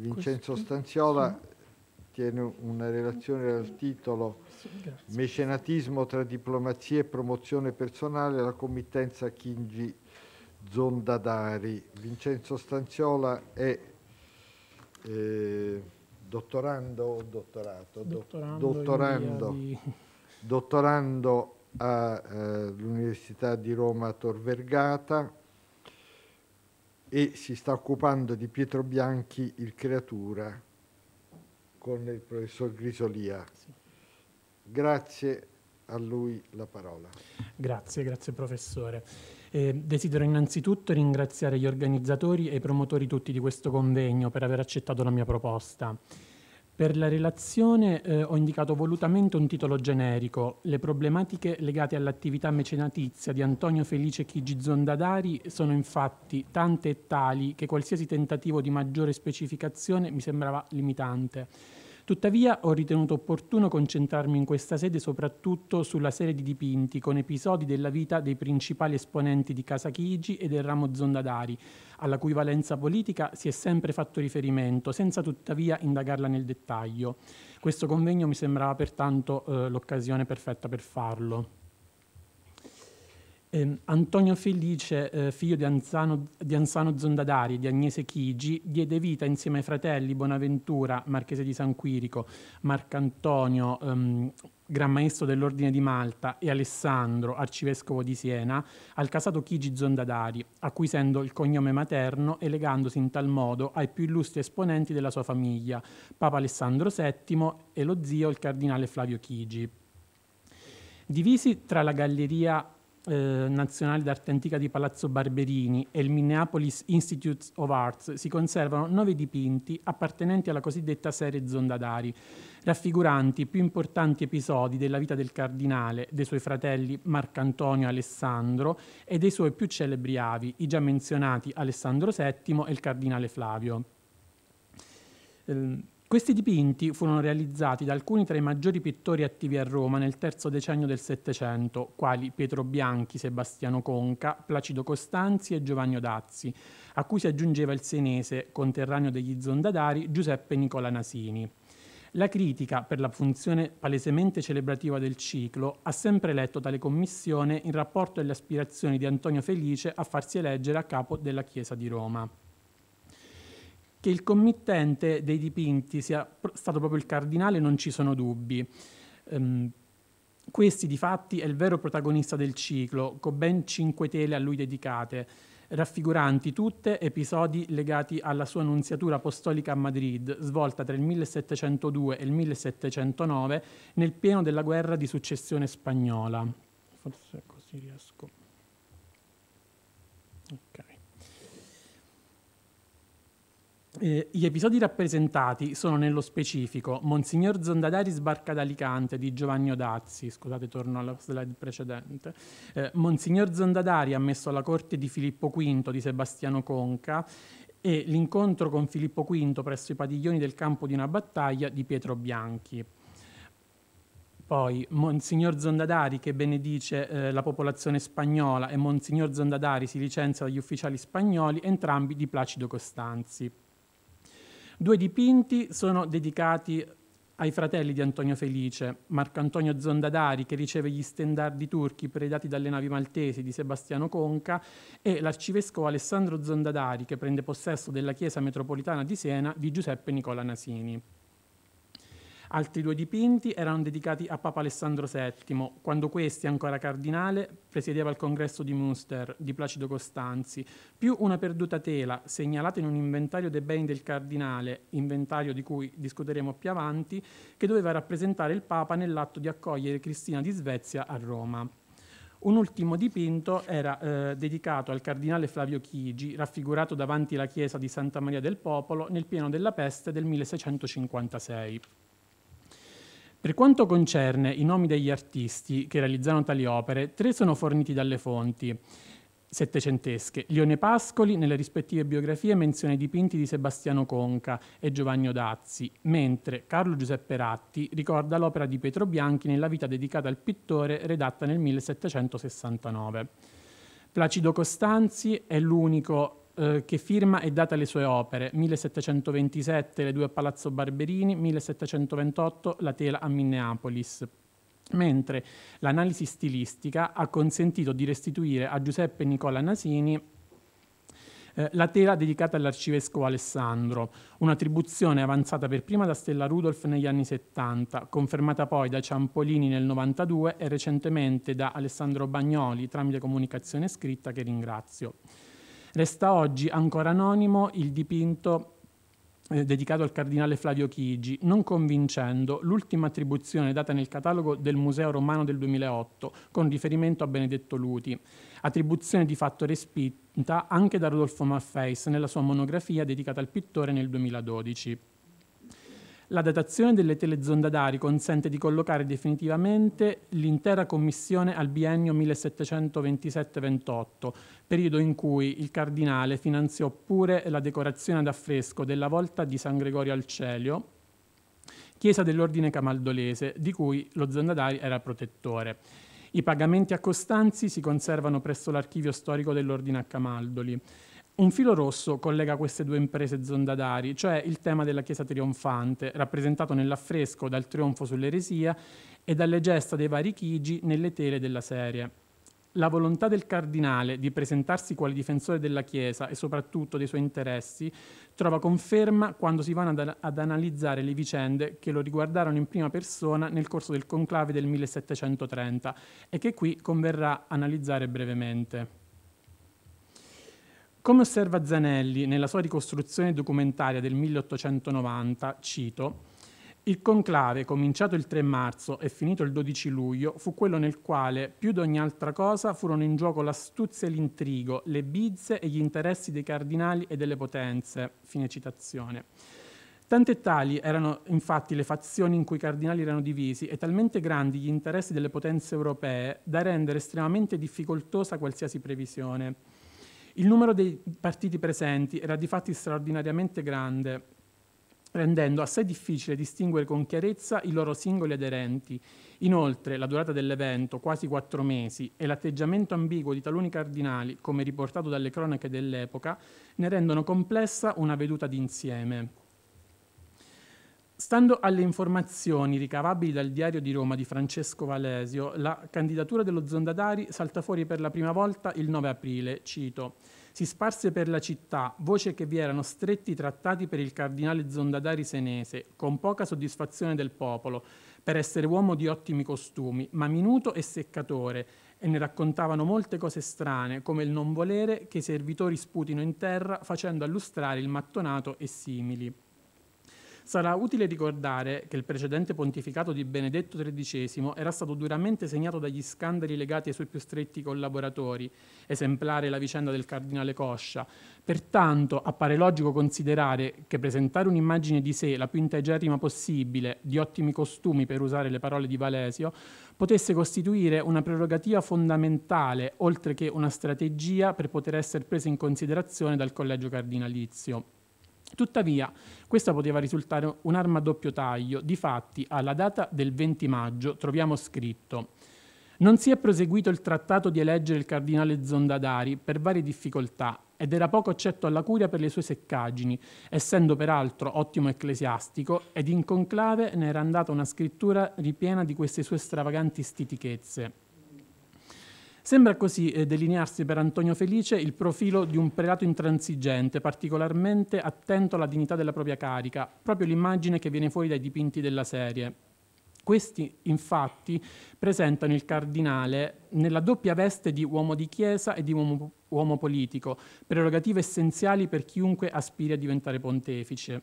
Vincenzo Stanziola tiene una relazione dal titolo Mecenatismo tra diplomazia e promozione personale alla committenza Kingi Zondadari. Vincenzo Stanziola è eh, dottorando o dottorato? Dottorando, dottorando, di... dottorando all'Università eh, di Roma Tor Vergata e si sta occupando di Pietro Bianchi, il creatura, con il professor Grisolia. Grazie a lui la parola. Grazie, grazie professore. Eh, desidero innanzitutto ringraziare gli organizzatori e i promotori tutti di questo convegno per aver accettato la mia proposta. Per la relazione eh, ho indicato volutamente un titolo generico. Le problematiche legate all'attività mecenatizia di Antonio Felice Chigi Zondadari sono infatti tante e tali che qualsiasi tentativo di maggiore specificazione mi sembrava limitante. Tuttavia ho ritenuto opportuno concentrarmi in questa sede soprattutto sulla serie di dipinti con episodi della vita dei principali esponenti di Casa Chigi e del ramo Zondadari, alla cui valenza politica si è sempre fatto riferimento, senza tuttavia indagarla nel dettaglio. Questo convegno mi sembrava pertanto eh, l'occasione perfetta per farlo. Eh, Antonio Felice, eh, figlio di Anzano, di Ansano Zondadari e di Agnese Chigi, diede vita insieme ai fratelli Bonaventura, marchese di San Quirico, Marcantonio, ehm, Gran Maestro dell'Ordine di Malta, e Alessandro, arcivescovo di Siena, al casato Chigi Zondadari, acquisendo il cognome materno e legandosi in tal modo ai più illustri esponenti della sua famiglia, Papa Alessandro VII e lo zio, il cardinale Flavio Chigi. Divisi tra la galleria eh, nazionale d'arte antica di Palazzo Barberini e il Minneapolis Institute of Arts si conservano nove dipinti appartenenti alla cosiddetta serie Zondadari, raffiguranti i più importanti episodi della vita del cardinale, dei suoi fratelli Marcantonio e Alessandro e dei suoi più celebri avi, i già menzionati Alessandro VII e il cardinale Flavio. Eh, questi dipinti furono realizzati da alcuni tra i maggiori pittori attivi a Roma nel terzo decennio del Settecento, quali Pietro Bianchi, Sebastiano Conca, Placido Costanzi e Giovanni Odazzi, a cui si aggiungeva il senese, conterraneo degli Zondadari, Giuseppe Nicola Nasini. La critica, per la funzione palesemente celebrativa del ciclo, ha sempre letto tale commissione in rapporto alle aspirazioni di Antonio Felice a farsi eleggere a capo della Chiesa di Roma. Che il committente dei dipinti sia stato proprio il cardinale non ci sono dubbi. Um, questi di fatti è il vero protagonista del ciclo, con ben cinque tele a lui dedicate, raffiguranti tutte episodi legati alla sua annunziatura apostolica a Madrid, svolta tra il 1702 e il 1709 nel pieno della guerra di successione spagnola. Forse così riesco. Eh, gli episodi rappresentati sono nello specifico Monsignor Zondadari sbarca da Alicante di Giovanni Odazzi, scusate torno alla slide precedente, eh, Monsignor Zondadari ammesso alla corte di Filippo V di Sebastiano Conca e l'incontro con Filippo V presso i padiglioni del campo di una battaglia di Pietro Bianchi. Poi Monsignor Zondadari che benedice eh, la popolazione spagnola e Monsignor Zondadari si licenzia dagli ufficiali spagnoli, entrambi di Placido Costanzi. Due dipinti sono dedicati ai fratelli di Antonio Felice, Marco Antonio Zondadari che riceve gli stendardi turchi predati dalle navi maltesi di Sebastiano Conca e l'arcivescovo Alessandro Zondadari che prende possesso della chiesa metropolitana di Siena di Giuseppe Nicola Nasini. Altri due dipinti erano dedicati a Papa Alessandro VII, quando questi, ancora cardinale, presiedeva il congresso di Münster di Placido Costanzi, più una perduta tela segnalata in un inventario dei beni del cardinale, inventario di cui discuteremo più avanti, che doveva rappresentare il Papa nell'atto di accogliere Cristina di Svezia a Roma. Un ultimo dipinto era eh, dedicato al cardinale Flavio Chigi, raffigurato davanti alla chiesa di Santa Maria del Popolo nel pieno della peste del 1656. Per quanto concerne i nomi degli artisti che realizzarono tali opere, tre sono forniti dalle fonti settecentesche. Lione Pascoli, nelle rispettive biografie, menziona i dipinti di Sebastiano Conca e Giovanni Odazzi, mentre Carlo Giuseppe Ratti ricorda l'opera di Pietro Bianchi nella vita dedicata al pittore redatta nel 1769. Placido Costanzi è l'unico eh, che firma e data le sue opere, 1727 le due a Palazzo Barberini, 1728 la tela a Minneapolis mentre l'analisi stilistica ha consentito di restituire a Giuseppe Nicola Nasini eh, la tela dedicata all'arcivescovo Alessandro, un'attribuzione avanzata per prima da Stella Rudolph negli anni 70, confermata poi da Ciampolini nel 92 e recentemente da Alessandro Bagnoli tramite comunicazione scritta che ringrazio. Resta oggi ancora anonimo il dipinto eh, dedicato al cardinale Flavio Chigi, non convincendo l'ultima attribuzione data nel catalogo del Museo Romano del 2008 con riferimento a Benedetto Luti, attribuzione di fatto respinta anche da Rodolfo Maffeis nella sua monografia dedicata al pittore nel 2012. La datazione delle telezondadari consente di collocare definitivamente l'intera commissione al biennio 1727-28, periodo in cui il cardinale finanziò pure la decorazione ad affresco della volta di San Gregorio al Celio, chiesa dell'ordine camaldolese, di cui lo Zondadari era protettore. I pagamenti a Costanzi si conservano presso l'archivio storico dell'ordine a Camaldoli. Un filo rosso collega queste due imprese zondadari, cioè il tema della Chiesa trionfante, rappresentato nell'affresco dal trionfo sull'eresia e dalle gesta dei vari chigi nelle tele della serie. La volontà del cardinale di presentarsi quale difensore della Chiesa e soprattutto dei suoi interessi trova conferma quando si vanno ad, ad, analizzare le vicende che lo riguardarono in prima persona nel corso del conclave del 1730 e che qui converrà analizzare brevemente. Come osserva Zanelli nella sua ricostruzione documentaria del 1890, cito, il conclave, cominciato il 3 marzo e finito il 12 luglio, fu quello nel quale, più di ogni altra cosa, furono in gioco l'astuzia e l'intrigo, le bizze e gli interessi dei cardinali e delle potenze. Fine citazione. Tante tali erano infatti le fazioni in cui i cardinali erano divisi e talmente grandi gli interessi delle potenze europee da rendere estremamente difficoltosa qualsiasi previsione. Il numero dei partiti presenti era di fatti straordinariamente grande, rendendo assai difficile distinguere con chiarezza i loro singoli aderenti. Inoltre, la durata dell'evento, quasi quattro mesi, e l'atteggiamento ambiguo di taluni cardinali, come riportato dalle cronache dell'epoca, ne rendono complessa una veduta d'insieme. Stando alle informazioni ricavabili dal diario di Roma di Francesco Valesio, la candidatura dello Zondadari salta fuori per la prima volta il 9 aprile, cito, si sparse per la città voce che vi erano stretti trattati per il cardinale Zondadari senese, con poca soddisfazione del popolo, per essere uomo di ottimi costumi, ma minuto e seccatore, e ne raccontavano molte cose strane, come il non volere che i servitori sputino in terra facendo allustrare il mattonato e simili. Sarà utile ricordare che il precedente pontificato di Benedetto XIII era stato duramente segnato dagli scandali legati ai suoi più stretti collaboratori, esemplare la vicenda del cardinale Coscia. Pertanto appare logico considerare che presentare un'immagine di sé la più integerrima possibile, di ottimi costumi per usare le parole di Valesio, potesse costituire una prerogativa fondamentale, oltre che una strategia per poter essere presa in considerazione dal collegio cardinalizio. Tuttavia, questa poteva risultare un'arma a doppio taglio. Difatti, alla data del 20 maggio troviamo scritto non si è proseguito il trattato di eleggere il cardinale Zondadari per varie difficoltà ed era poco accetto alla curia per le sue seccaggini, essendo peraltro ottimo ecclesiastico ed in conclave ne era andata una scrittura ripiena di queste sue stravaganti stitichezze. Sembra così eh, delinearsi per Antonio Felice il profilo di un prelato intransigente, particolarmente attento alla dignità della propria carica, proprio l'immagine che viene fuori dai dipinti della serie. Questi, infatti, presentano il cardinale nella doppia veste di uomo di chiesa e di uomo, uomo politico, prerogative essenziali per chiunque aspiri a diventare pontefice.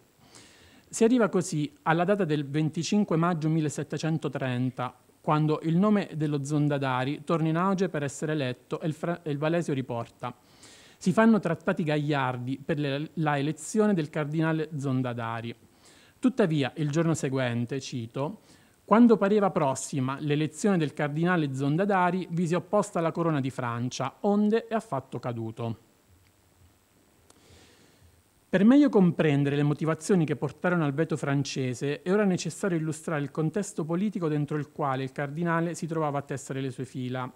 Si arriva così alla data del 25 maggio 1730, quando il nome dello Zondadari torna in auge per essere eletto e il, Fra- il Valesio riporta. Si fanno trattati gagliardi per le- la elezione del cardinale Zondadari. Tuttavia, il giorno seguente, cito, quando pareva prossima l'elezione del cardinale Zondadari, vi si è opposta la corona di Francia, onde è affatto caduto. Per meglio comprendere le motivazioni che portarono al veto francese, è ora necessario illustrare il contesto politico dentro il quale il cardinale si trovava a tessere le sue fila.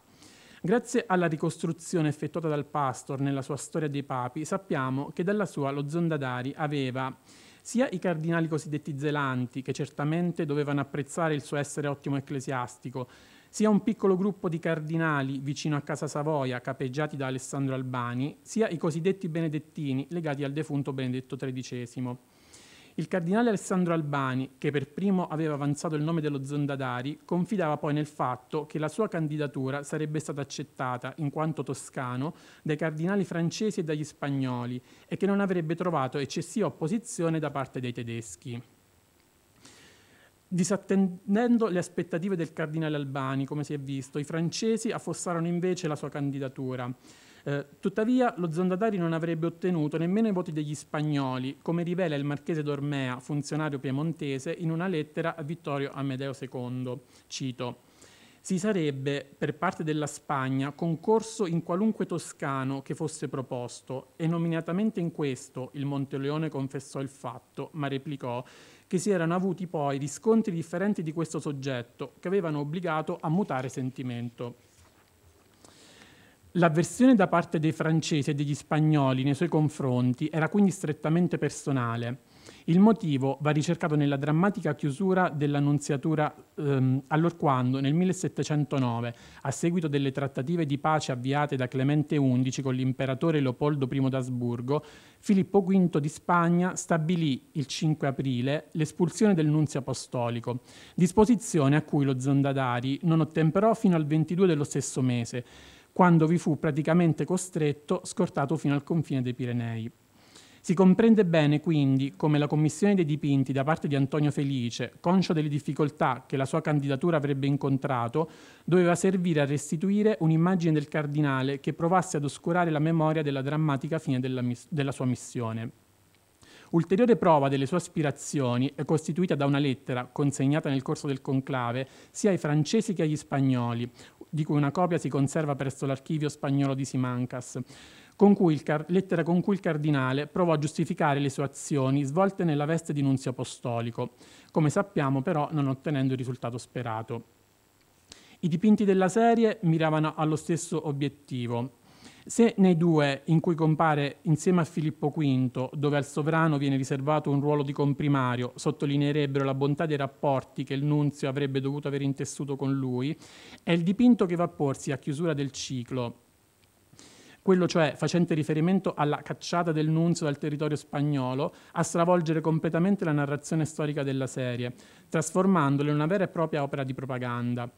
Grazie alla ricostruzione effettuata dal Pastor nella sua storia dei papi, sappiamo che dalla sua lo Zondadari aveva sia i cardinali cosiddetti zelanti, che certamente dovevano apprezzare il suo essere ottimo ecclesiastico, sia un piccolo gruppo di cardinali vicino a Casa Savoia, capeggiati da Alessandro Albani, sia i cosiddetti benedettini legati al defunto Benedetto XIII. Il cardinale Alessandro Albani, che per primo aveva avanzato il nome dello Zondadari, confidava poi nel fatto che la sua candidatura sarebbe stata accettata, in quanto toscano, dai cardinali francesi e dagli spagnoli e che non avrebbe trovato eccessiva opposizione da parte dei tedeschi. Disattendendo le aspettative del cardinale Albani, come si è visto, i francesi affossarono invece la sua candidatura. Eh, tuttavia lo Zondatari non avrebbe ottenuto nemmeno i voti degli spagnoli, come rivela il marchese d'Ormea, funzionario piemontese, in una lettera a Vittorio Amedeo II. Cito si sarebbe, per parte della Spagna, concorso in qualunque toscano che fosse proposto e nominatamente in questo il Monteleone confessò il fatto, ma replicò che si erano avuti poi riscontri differenti di questo soggetto che avevano obbligato a mutare sentimento. L'avversione da parte dei francesi e degli spagnoli nei suoi confronti era quindi strettamente personale. Il motivo va ricercato nella drammatica chiusura dell'annunziatura ehm, allorquando nel 1709, a seguito delle trattative di pace avviate da Clemente XI con l'imperatore Leopoldo I d'Asburgo, Filippo V di Spagna stabilì il 5 aprile l'espulsione del nunzio apostolico, disposizione a cui lo Zondadari non ottemperò fino al 22 dello stesso mese, quando vi fu praticamente costretto, scortato fino al confine dei Pirenei. Si comprende bene quindi come la commissione dei dipinti da parte di Antonio Felice, conscio delle difficoltà che la sua candidatura avrebbe incontrato, doveva servire a restituire un'immagine del cardinale che provasse ad oscurare la memoria della drammatica fine della, della sua missione. Ulteriore prova delle sue aspirazioni è costituita da una lettera consegnata nel corso del conclave sia ai francesi che agli spagnoli, di cui una copia si conserva presso l'archivio spagnolo di Simancas, con car- lettera con cui il cardinale provò a giustificare le sue azioni svolte nella veste di nunzio apostolico, come sappiamo però non ottenendo il risultato sperato. I dipinti della serie miravano allo stesso obiettivo, se nei due, in cui compare insieme a Filippo V, dove al sovrano viene riservato un ruolo di comprimario, sottolineerebbero la bontà dei rapporti che il nunzio avrebbe dovuto aver intessuto con lui, è il dipinto che va a porsi a chiusura del ciclo, quello cioè facente riferimento alla cacciata del nunzio dal territorio spagnolo, a stravolgere completamente la narrazione storica della serie, trasformandola in una vera e propria opera di propaganda.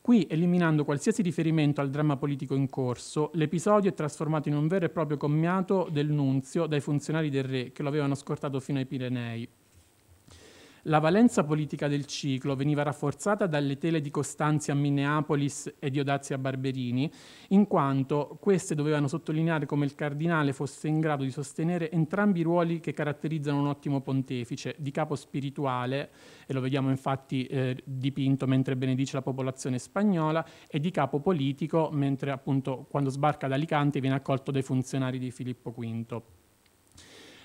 Qui, eliminando qualsiasi riferimento al dramma politico in corso, l'episodio è trasformato in un vero e proprio commiato del nunzio dai funzionari del re che lo avevano scortato fino ai Pirenei. La valenza politica del ciclo veniva rafforzata dalle tele di Costanzi a Minneapolis e di Odazia a Barberini, in quanto queste dovevano sottolineare come il cardinale fosse in grado di sostenere entrambi i ruoli che caratterizzano un ottimo pontefice, di capo spirituale, e lo vediamo infatti eh, dipinto mentre benedice la popolazione spagnola, e di capo politico, mentre appunto quando sbarca ad Alicante viene accolto dai funzionari di Filippo V.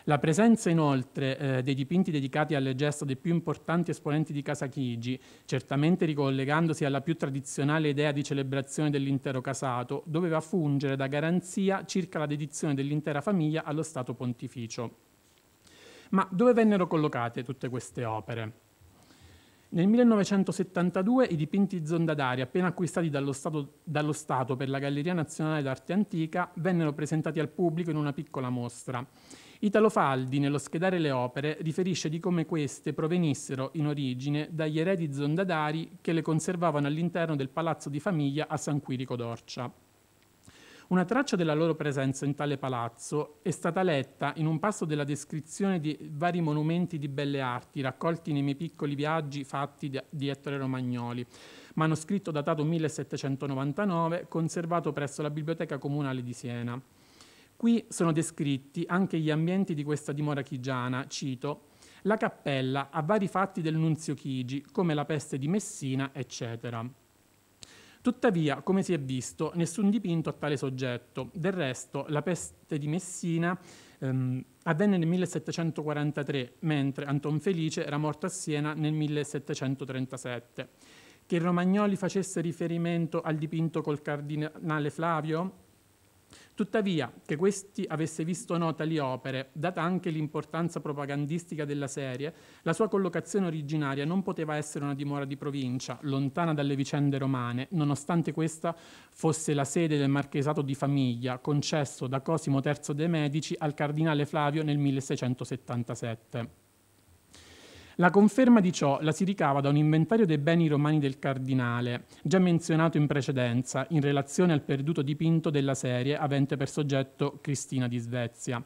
La presenza inoltre eh, dei dipinti dedicati alle gesta dei più importanti esponenti di Casa Chigi, certamente ricollegandosi alla più tradizionale idea di celebrazione dell'intero casato, doveva fungere da garanzia circa la dedizione dell'intera famiglia allo Stato pontificio. Ma dove vennero collocate tutte queste opere? Nel 1972 i dipinti zondadari, appena acquistati dallo Stato, dallo Stato per la Galleria Nazionale d'Arte Antica, vennero presentati al pubblico in una piccola mostra. Italo Faldi, nello schedare le opere, riferisce di come queste provenissero in origine dagli eredi zondadari che le conservavano all'interno del palazzo di famiglia a San Quirico d'Orcia. Una traccia della loro presenza in tale palazzo è stata letta in un passo della descrizione di vari monumenti di belle arti raccolti nei miei piccoli viaggi fatti di Ettore Romagnoli, manoscritto datato 1799, conservato presso la Biblioteca Comunale di Siena. Qui sono descritti anche gli ambienti di questa dimora chigiana, cito, la cappella ha vari fatti del nunzio Chigi, come la peste di Messina, eccetera. Tuttavia, come si è visto, nessun dipinto ha tale soggetto. Del resto, la peste di Messina ehm, avvenne nel 1743, mentre Anton Felice era morto a Siena nel 1737. che il Romagnoli facesse riferimento al dipinto col cardinale Flavio? Tuttavia, che questi avesse visto no tali opere, data anche l'importanza propagandistica della serie, la sua collocazione originaria non poteva essere una dimora di provincia, lontana dalle vicende romane, nonostante questa fosse la sede del marchesato di famiglia concesso da Cosimo III dei Medici al cardinale Flavio nel 1677. La conferma di ciò la si ricava da un inventario dei beni romani del cardinale, già menzionato in precedenza, in relazione al perduto dipinto della serie avente per soggetto Cristina di Svezia.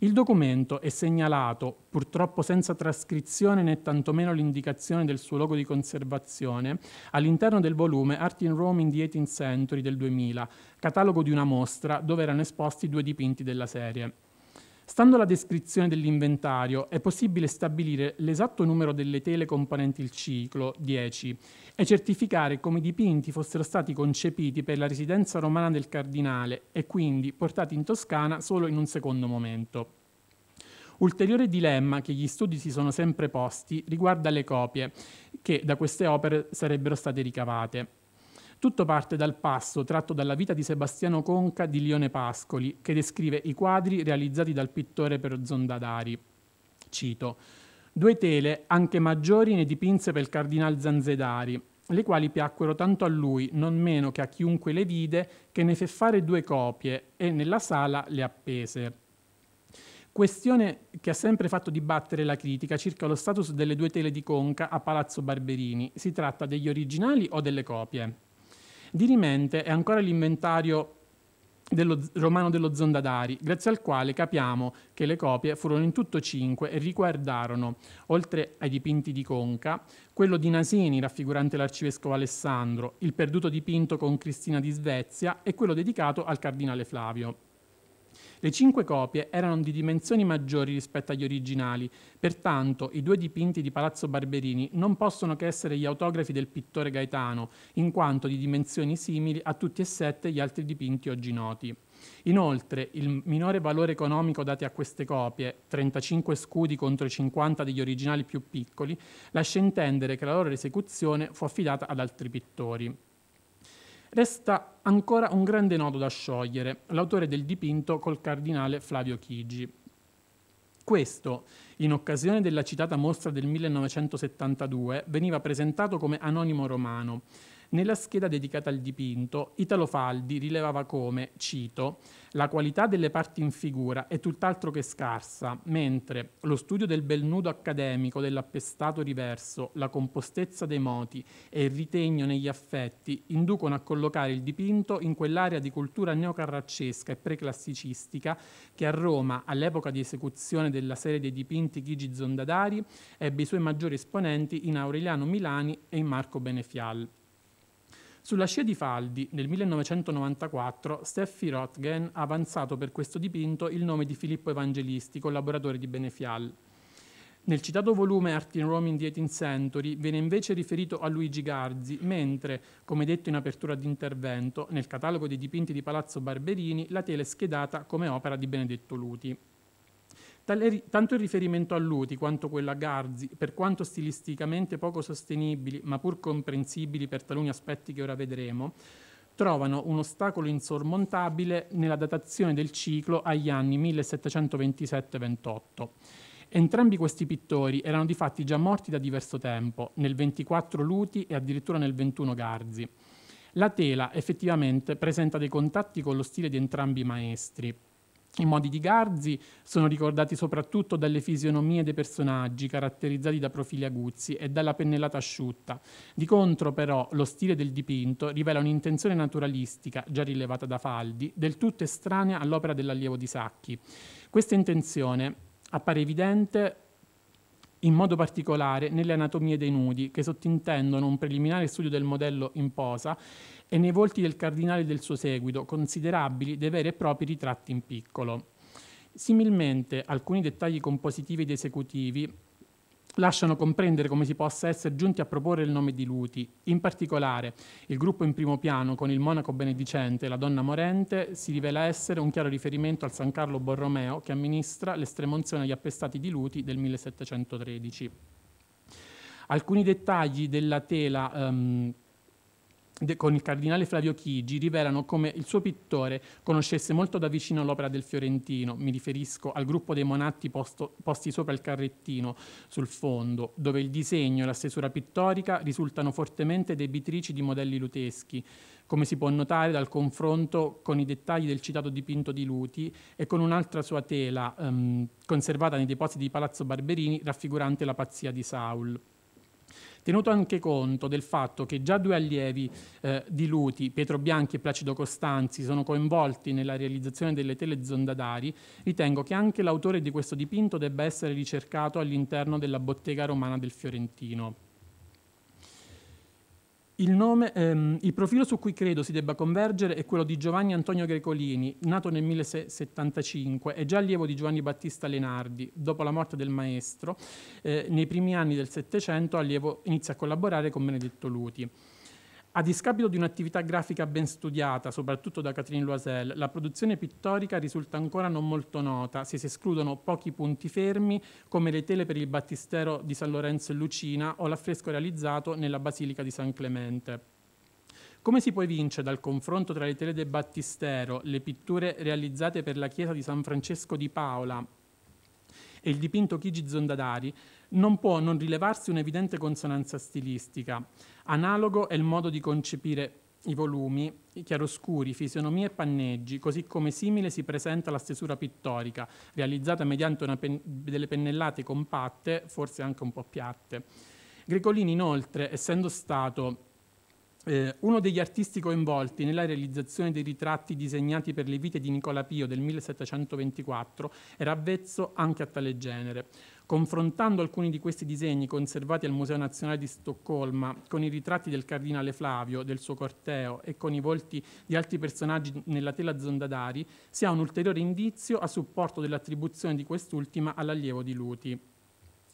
Il documento è segnalato, purtroppo senza trascrizione né tantomeno l'indicazione del suo luogo di conservazione, all'interno del volume Art in Rome in the 18th Century del 2000, catalogo di una mostra dove erano esposti due dipinti della serie. Stando alla descrizione dell'inventario, è possibile stabilire l'esatto numero delle tele componenti il ciclo, 10, e certificare come i dipinti fossero stati concepiti per la residenza romana del cardinale e quindi portati in Toscana solo in un secondo momento. Ulteriore dilemma che gli studi si sono sempre posti riguarda le copie che da queste opere sarebbero state ricavate. Tutto parte dal passo tratto dalla vita di Sebastiano Conca di Lione Pascoli, che descrive i quadri realizzati dal pittore per Zondadari. Cito: Due tele, anche maggiori, ne dipinse per il cardinal Zanzedari, le quali piacquero tanto a lui, non meno che a chiunque le vide, che ne fe fare due copie e nella sala le appese. Questione che ha sempre fatto dibattere la critica circa lo status delle due tele di Conca a Palazzo Barberini. Si tratta degli originali o delle copie? Dirimente è ancora l'inventario dello, romano dello Zondadari, grazie al quale capiamo che le copie furono in tutto cinque e riguardarono, oltre ai dipinti di Conca, quello di Nasini raffigurante l'arcivescovo Alessandro, il perduto dipinto con Cristina di Svezia e quello dedicato al cardinale Flavio. Le cinque copie erano di dimensioni maggiori rispetto agli originali, pertanto i due dipinti di Palazzo Barberini non possono che essere gli autografi del pittore Gaetano, in quanto di dimensioni simili a tutti e sette gli altri dipinti oggi noti. Inoltre, il minore valore economico dati a queste copie, 35 scudi contro i 50 degli originali più piccoli, lascia intendere che la loro esecuzione fu affidata ad altri pittori. Resta ancora un grande nodo da sciogliere, l'autore del dipinto col cardinale Flavio Chigi. Questo, in occasione della citata mostra del 1972, veniva presentato come anonimo romano nella scheda dedicata al dipinto, Italo Faldi rilevava come, cito, la qualità delle parti in figura è tutt'altro che scarsa, mentre lo studio del bel nudo accademico dell'appestato riverso, la compostezza dei moti e il ritegno negli affetti inducono a collocare il dipinto in quell'area di cultura neocarraccesca e preclassicistica che a Roma, all'epoca di esecuzione della serie dei dipinti Chigi Zondadari, ebbe i suoi maggiori esponenti in Aureliano Milani e in Marco Benefial. Sulla scia di Faldi, nel 1994, Steffi Rothgen ha avanzato per questo dipinto il nome di Filippo Evangelisti, collaboratore di Benefial. Nel citato volume Art in Rome in the 18th Century viene invece riferito a Luigi Garzi, mentre, come detto in apertura di intervento, nel catalogo dei dipinti di Palazzo Barberini la tela è schedata come opera di Benedetto Luti. Tanto il riferimento a Luti quanto quello a Garzi, per quanto stilisticamente poco sostenibili, ma pur comprensibili per taluni aspetti che ora vedremo, trovano un ostacolo insormontabile nella datazione del ciclo agli anni 1727-28. Entrambi questi pittori erano di fatti già morti da diverso tempo, nel 24 Luti e addirittura nel 21 Garzi. La tela effettivamente presenta dei contatti con lo stile di entrambi i maestri, i modi di Garzi sono ricordati soprattutto dalle fisionomie dei personaggi, caratterizzati da profili aguzzi e dalla pennellata asciutta. Di contro, però, lo stile del dipinto rivela un'intenzione naturalistica, già rilevata da Faldi, del tutto estranea all'opera dell'allievo di Sacchi. Questa intenzione appare evidente in modo particolare nelle anatomie dei nudi, che sottintendono un preliminare studio del modello in posa e nei volti del cardinale del suo seguito, considerabili dei veri e propri ritratti in piccolo. Similmente, alcuni dettagli compositivi ed esecutivi lasciano comprendere come si possa essere giunti a proporre il nome di Luti. In particolare, il gruppo in primo piano con il monaco benedicente e la donna morente si rivela essere un chiaro riferimento al San Carlo Borromeo che amministra l'estremonzione agli appestati di Luti del 1713. Alcuni dettagli della tela um, con il cardinale Flavio Chigi rivelano come il suo pittore conoscesse molto da vicino l'opera del fiorentino. Mi riferisco al gruppo dei monatti posto, posti sopra il carrettino sul fondo, dove il disegno e la stesura pittorica risultano fortemente debitrici di modelli luteschi, come si può notare dal confronto con i dettagli del citato dipinto di Luti e con un'altra sua tela ehm, conservata nei depositi di Palazzo Barberini raffigurante la pazzia di Saul tenuto anche conto del fatto che già due allievi eh, di Luti, Pietro Bianchi e Placido Costanzi, sono coinvolti nella realizzazione delle tele zondadari, ritengo che anche l'autore di questo dipinto debba essere ricercato all'interno della bottega romana del Fiorentino. Il, nome, ehm, il, profilo su cui credo si debba convergere è quello di Giovanni Antonio Grecolini, nato nel 1075 e già allievo di Giovanni Battista Lenardi. Dopo la morte del maestro, eh, nei primi anni del Settecento allievo inizia a collaborare con Benedetto Luti. A discapito di un'attività grafica ben studiata, soprattutto da Catherine Loisel, la produzione pittorica risulta ancora non molto nota, se si escludono pochi punti fermi, come le tele per il battistero di San Lorenzo e Lucina o l'affresco realizzato nella Basilica di San Clemente. Come si può evincere dal confronto tra le tele del battistero, le pitture realizzate per la chiesa di San Francesco di Paola e il dipinto Chigi Zondadari, non può non rilevarsi un'evidente consonanza stilistica. Analogo è il modo di concepire i volumi, i chiaroscuri, fisionomie e panneggi, così come simile si presenta la stesura pittorica, realizzata mediante pen- delle pennellate compatte, forse anche un po' piatte. Grecolini, inoltre, essendo stato eh, uno degli artisti coinvolti nella realizzazione dei ritratti disegnati per le vite di Nicola Pio del 1724 era avvezzo anche a tale genere. Confrontando alcuni di questi disegni conservati al Museo Nazionale di Stoccolma con i ritratti del cardinale Flavio, del suo corteo e con i volti di altri personaggi nella tela Zondadari, si ha un ulteriore indizio a supporto dell'attribuzione di quest'ultima all'allievo di Luti.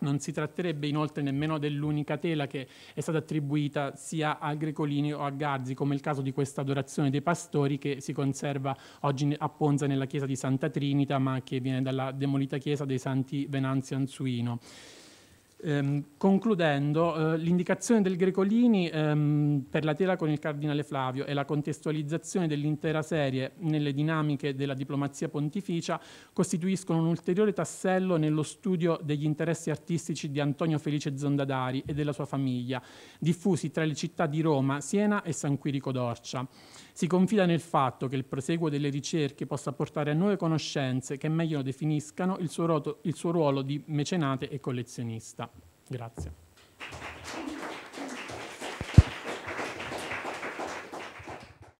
Non si tratterebbe inoltre nemmeno dell'unica tela che è stata attribuita sia a Grecolini o a Gazzi, come il caso di questa adorazione dei pastori che si conserva oggi a Ponza nella chiesa di Santa Trinita, ma che viene dalla demolita chiesa dei Santi Venanzio Anzuino. Ehm, concludendo, eh, l'indicazione del Grecolini ehm, per la tela con il cardinale Flavio e la contestualizzazione dell'intera serie nelle dinamiche della diplomazia pontificia costituiscono un ulteriore tassello nello studio degli interessi artistici di Antonio Felice Zondadari e della sua famiglia, diffusi tra le città di Roma, Siena e San Quirico d'Orcia. Si confida nel fatto che il proseguo delle ricerche possa portare a nuove conoscenze che meglio definiscano il suo, roto, il suo ruolo di mecenate e collezionista. Grazie.